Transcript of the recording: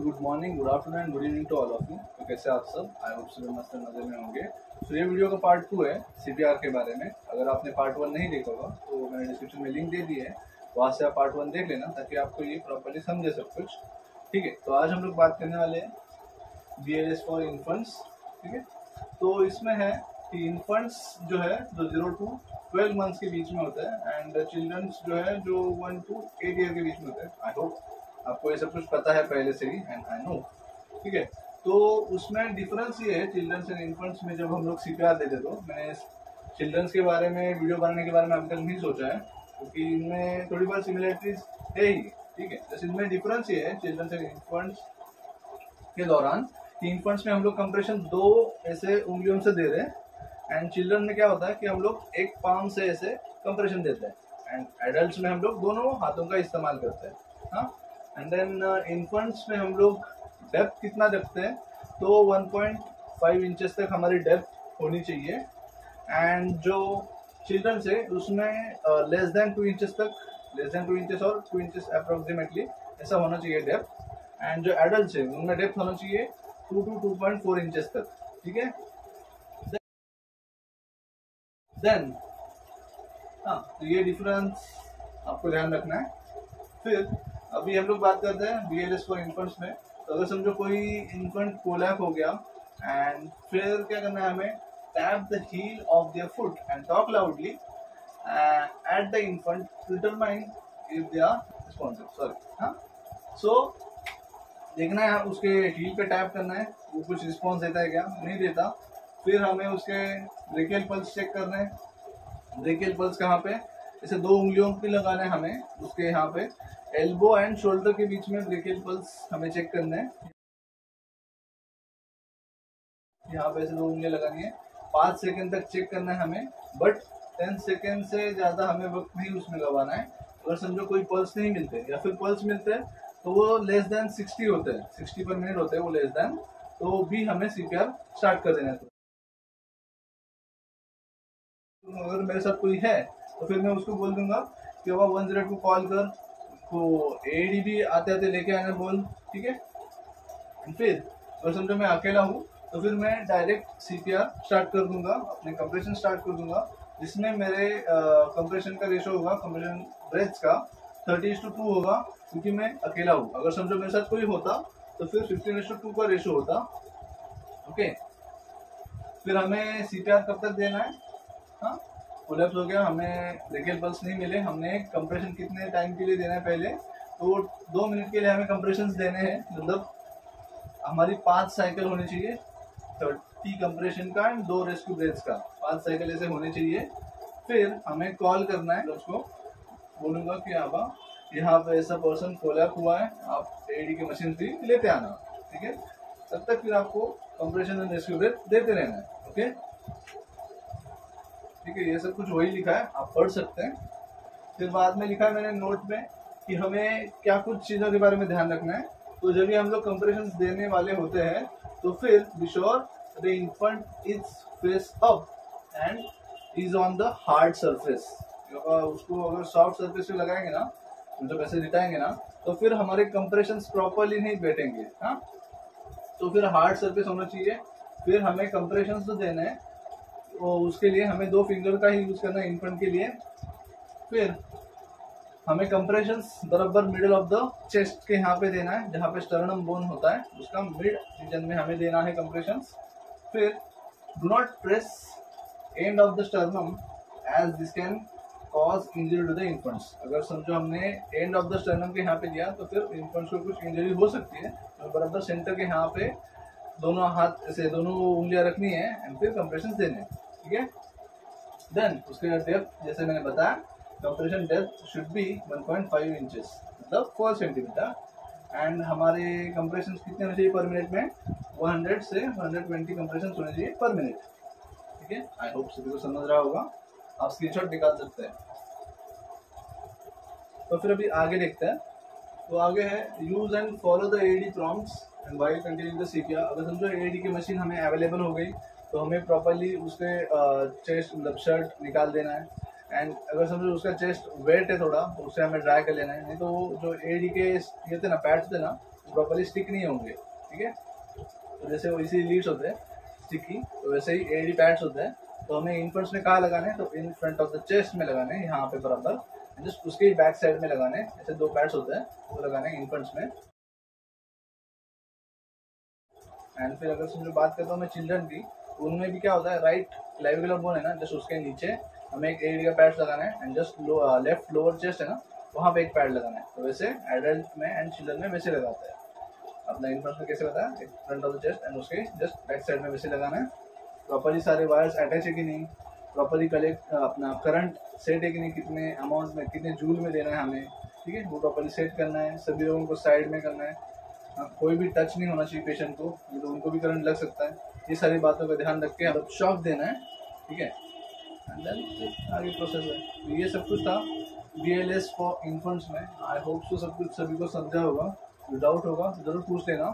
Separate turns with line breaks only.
So good morning good afternoon good evening to all of you तो कैसे आप सब? आई होप सभी मस्त मज़े में होंगे। सो ये वीडियो का पार्ट टू है सीपीआर के बारे में। अगर आपने पार्ट वन नहीं देखा होगा तो मैंने डिस्क्रिप्शन में लिंक दे दी है। वहाँ से आप पार्ट वन देख लेना, ताकि आपको ये प्रॉपरली समझे सब कुछ। ठीक है तो आज हम लोग बात करने वाले हैं B L S for infants ठीक है तो इसमें है कि इन्फेंट्स जो है, जो ज़ीरो टू ट्वेल्व मंथ्स के बीच में होता है एंड चिल्ड्रंस जो है, जो वन टू एट ईयर के बीच में होता है। आई होप आपको ये सब कुछ पता है पहले से ही एंड आई नो ठीक है? तो उसमें डिफरेंस ये है चिल्ड्रंस एंड इन्फेंट्स में जब हम लोग सी देते तो मैंने चिल्ड्रंस के बारे में वीडियो बनाने के बारे में अभी तक नहीं सोचा है, क्योंकि तो इनमें थोड़ी बहुत सिमिलरिटीज है ही, ठीक है? जैसे इनमें डिफरेंस ये है चिल्ड्रंस एंड इन्फेंट्स के दौरान, कि इन्फेंट्स में हम लोग कंप्रेशन दो ऐसे उंगलियों से दे रहे हैं एंड चिल्ड्रन में क्या होता है कि हम लोग एक पाम से ऐसे कंप्रेशन देते हैं एंड एडल्ट में हम लोग दोनों हाथों का इस्तेमाल करते हैं हाँ? एंड देन इन्फेंट्स में हम लोग डेप्थ कितना रखते हैं? तो 1.5 इंचेस तक हमारी डेप्थ होनी चाहिए। एंड जो चिल्ड्रन से, उसमें लेस देन टू इंचेस तक लेस देन टू इंचेस और टू इंचेस अप्रोक्सीमेटली ऐसा होना चाहिए डेप्थ एंड जो एडल्ट है उनमें डेप्थ होना चाहिए two to two point four inches तक, ठीक है? देन हाँ तो ये डिफरेंस आपको ध्यान रखना है। फिर अभी हम लोग बात करते हैं B L S for infants में। तो अगर समझो कोई इन्फेंट कोलैप हो गया एंड फिर क्या करना है हमें? Tap the heel of their foot and talk loudly at the infant determine if they are responsive sorry हाँ? सो देखना है, उसके हील पे टैप करना है, वो कुछ रिस्पॉन्स देता है क्या? नहीं देता। फिर हमें उसके ब्रेकियल पल्स चेक करना है। ब्रेकियल पल्स कहाँ पे? जैसे दो उंगलियों पे लगाना है हमें, उसके यहाँ पे एल्बो एंड शोल्डर के बीच में ब्रेकियल पल्स हमें चेक करना है। यहाँ पे ऐसे दो उंगलियाँ लगानी है। पाँच सेकंड तक चेक करना है हमें बट टेन सेकंड से ज़्यादा हमें वक्त नहीं उसमें गवाना है। अगर समझो कोई पल्स नहीं मिलते, या फिर पल्स मिलते हैं तो वो लेस देन सिक्सटी होते हैं। सिक्सटी पर मिनट होते हैं वो लेस देन तो भी हमें सीपीआर स्टार्ट कर देना है। अगर मेरे साथ कोई है तो फिर मैं उसको बोल दूँगा कि बाबा वन ज़ीरो टू कॉल कर तो ए डी भी आते आते लेके आना बोल, ठीक है? फिर अगर समझो मैं अकेला हूँ तो फिर मैं direct C P R start कर दूँगा, अपने कंप्रेशन स्टार्ट कर दूँगा, जिसमें मेरे कंप्रेशन का रेशो होगा कंप्रेशन ब्रेथ का थर्टी टू टू होगा, क्योंकि मैं अकेला हूँ। अगर समझो मेरे साथ कोई होता तो फिर फिफ्टीन टू टू का रेशो होता ओके फिर हमें सी पी आर कब तक देना है? हाँ? कोलेप्स हो गया, हमें ब्रेकेल पल्स नहीं मिले, हमने कंप्रेशन कितने टाइम के लिए देना है पहले? तो दो मिनट के लिए हमें कंप्रेशन देने हैं मतलब हमारी पाँच साइकिल होनी चाहिए थर्टी कंप्रेशन का एंड दो रेस्क्यू ब्रेथ्स का। पाँच साइकिल ऐसे होने चाहिए। फिर हमें कॉल करना है, उसको बोलूँगा कि आप यहाँ पे ऐसा पर्सन कोलैप हुआ है, आप एडी की मशीन थी लेते आना, ठीक है? तब तक फिर आपको कंप्रेशन एंड रेस्क्यू ब्रेथ देते रहना है ओके ठीक है, ये सब कुछ वही लिखा है, आप पढ़ सकते हैं। फिर बाद में लिखा है मैंने नोट में कि हमें क्या कुछ चीज़ों के बारे में ध्यान रखना है। तो जब भी हम लोग कंप्रेशन देने वाले होते हैं तो फिर be sure the infant is face up and is on the hard surface उसको अगर सॉफ्ट सरफेस पे लगाएँगे ना मतलब ऐसे लिटाएँगे ना तो फिर हमारे कंप्रेशन प्रॉपरली नहीं बैठेंगे हाँ? तो फिर हार्ड सरफेस होना चाहिए। फिर हमें कंप्रेशन तो देने हैं तो उसके लिए हमें दो फिंगर का ही यूज़ करना है इन्फेंट के लिए। फिर हमें कंप्रेशन बराबर मिडिल ऑफ़ द चेस्ट के यहाँ पे देना है, जहाँ पे स्टर्नम बोन होता है, उसका मिड रीजन में हमें देना है कंप्रेशन फिर do not press end of the sternum as this can cause injury to the infants अगर समझो हमने एंड ऑफ़ द स्टर्नम के यहाँ पे दिया तो फिर इन्फेंट्स को कुछ इंजरी हो सकती है। तो बराबर सेंटर के यहाँ पे दोनों हाथ, ऐसे दोनों उंगलियाँ रखनी है एंड फिर कंप्रेशन देने ठीक है? देन उसके डेप्थ जैसे मैंने बताया compression depth should be 1.5 inches मतलब 4 सेंटीमीटर एंड हमारे कंप्रेशन कितने होने चाहिए पर मिनट में? 100 से 120 कंप्रेशन होने चाहिए पर मिनट ठीक है? आई होप सभी को समझ रहा होगा। आप स्क्रीनशॉट निकाल सकते हैं। तो फिर अभी आगे देखते हैं। तो आगे है use and follow the AED prompts and while continue the CPR अगर समझो एडी की मशीन हमें अवेलेबल हो गई तो हमें प्रॉपरली उसके चेस्ट मतलब शर्ट निकाल देना है। एंड अगर समझो उसका चेस्ट वेट है थोड़ा तो उसे हमें ड्राई कर लेना है। नहीं तो वो जो एडी के ये थे ना पैड्स थे ना प्रॉपरली स्टिक नहीं होंगे, ठीक है? तो जैसे वो इसी लीड्स होते हैं स्टिकी तो वैसे ही एडी पैड्स होते हैं। तो हमें इनफ्रंट्स में कहाँ लगाने तो in front of the chest में लगाने हैं, यहाँ पे बराबर। जस्ट उसके बैक साइड में लगाने ऐसे दो पैड्स होते हैं, वो लगाने इनफ्रंट्स में। एंड फिर अगर समझो बात करता हूँ मैं चिल्ड्रन की उनमें भी क्या होता है राइट क्लाविकुलर बोन है ना जस्ट उसके नीचे हमें एक एडी का पैड लगाना है and just low, left lower chest है ना वहाँ पे एक पैड लगाना है। तो वैसे एडल्ट में एंड चिल्ड्रन में वैसे लगाते हैं। अपना इनफ्रंट में कैसे लगाता है front of the chest and उसके जस्ट बैक साइड में वैसे लगाना है। प्रॉपरली सारे वायर्स अटैच है कि नहीं? प्रॉपरली कलेक्ट अपना करंट सेट है कि नहीं? कितने अमाउंट में कितने जूल में देना है हमें? ठीक है? वो प्रॉपरली सेट करना है। सभी लोगों को साइड में करना है। हाँ, कोई भी टच नहीं होना चाहिए पेशेंट को। नहीं तो उनको भी करंट लग सकता है। ये सारी बातों का ध्यान रख के मतलब शॉक देना है, ठीक है? एंड देन आगे प्रोसेस है। तो ये सब कुछ था। B L S for infants में आई होप सो सब कुछ सभी को समझा होगा। डाउट होगा तो ज़रूर पूछ लेना।